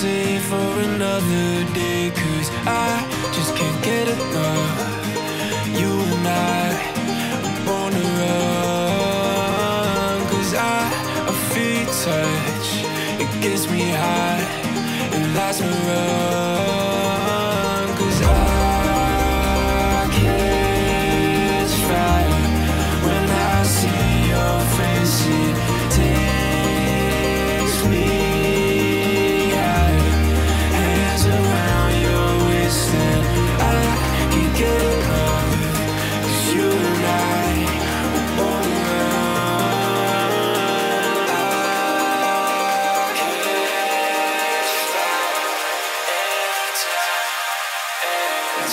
save for another day. Cause I just can't get enough. You and I born to run. Cause I, I feel touch, it gets me high, it lights me run.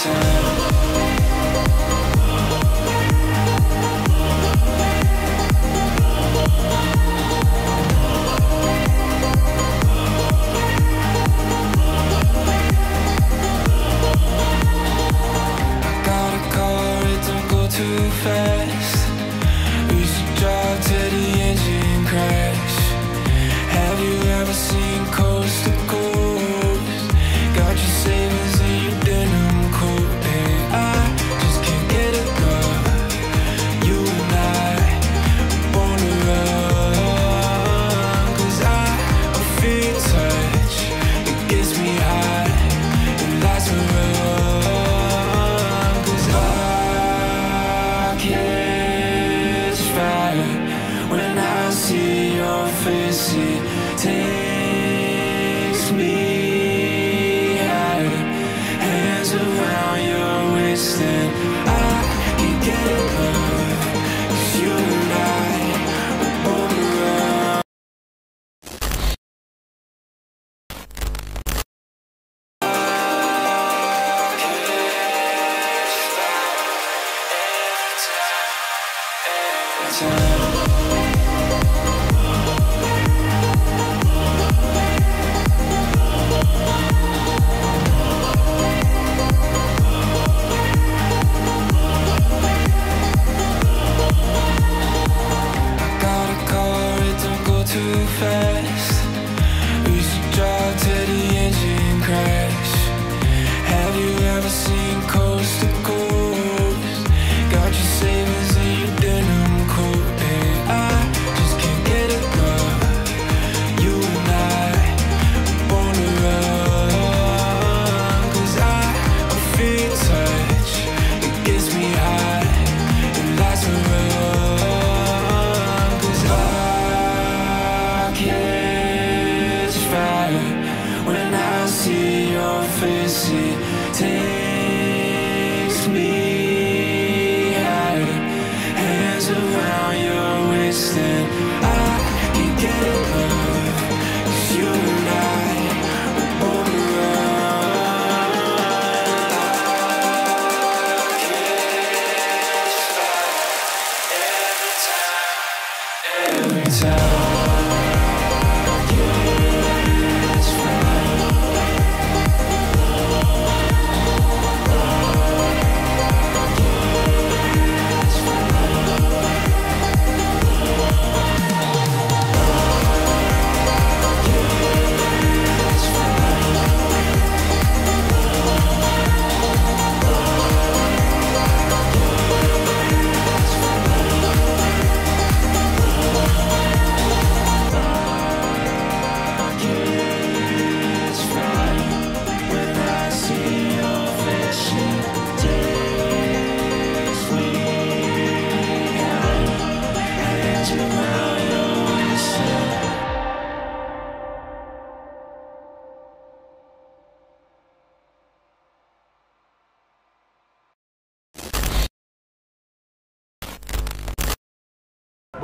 Time, when I see your face. It takes too fast.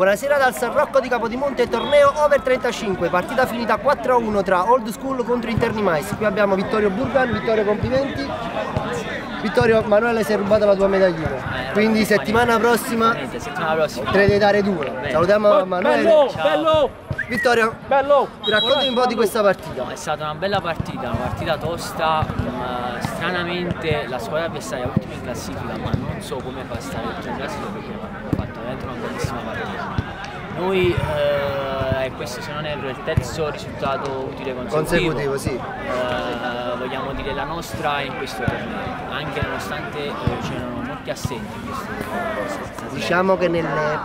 Buonasera dal San Rocco di Capodimonte, torneo over 35, partita finita 4-1 tra Old School contro Interni Mais. Qui abbiamo Vittorio Burgan, Vittorio complimenti. Vittorio Manuele si è rubato la tua medaglina. Quindi settimana prossima te ne dare due. Salutiamo Manuele. Bello, bello, Vittorio, bello. racconti un po' di questa partita. È stata una bella partita, una partita tosta, stranamente la squadra avversaria è ultima in classifica, ma non so come fa a stare ultima in classifica perché una bellissima partita. Noi, eh, e questo se non erro è il terzo risultato utile consecutivo, Consecutivo, sì. eh, vogliamo dire la nostra in questo torneo, anche nonostante eh, c'erano molti assenti in questo torneo. Diciamo che nelle,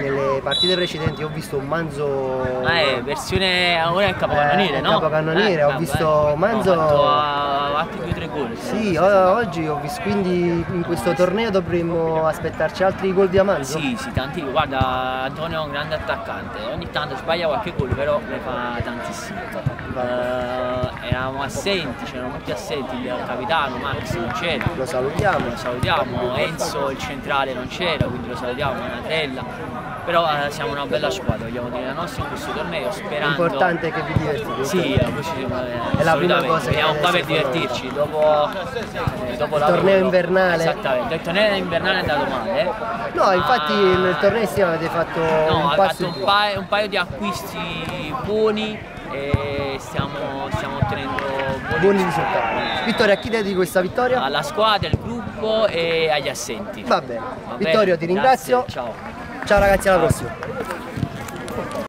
nelle partite precedenti ho visto un Manzo Ah, è versione ora è capocannoniere, Eh, no? capocannoniere, ho vabbè. visto Manzo- Ha fatto ah, altri due o tre gol. Sì, o- oggi ho visto, quindi in questo torneo dovremmo aspettarci altri gol di Amanzo? Sì, sì, tanti. Guarda, Antonio è un grande attaccante, ogni tanto sbaglia qualche gol, però ne fa tantissimi. Eh, eravamo assenti, c'erano molti assenti, il capitano Max non c'era. Lo salutiamo. Lo salutiamo, Enzo il centrale non c'era, quindi lo salutiamo, Manatella. Però eh, siamo una bella squadra, vogliamo dire la nostra in questo torneo, sperando. L'importante è che vi divertite. Sì, eh, siamo, eh, È la prima cosa che Veniamo qua per divertirci. Dopo, eh, dopo Il torneo lavoro- invernale. Esattamente, il torneo invernale è andato male. eh. No, infatti nel torneo estivo avete fatto No, un passo fatto un paio, un paio di acquisti buoni e stiamo, stiamo ottenendo buoni, Buoni risultati. Vittorio, a chi dedichi questa vittoria? Alla squadra, al gruppo e agli assenti. Va bene. Va bene, Vittorio, ti ringrazio. grazie, Ciao. Ciao ragazzi, alla prossima.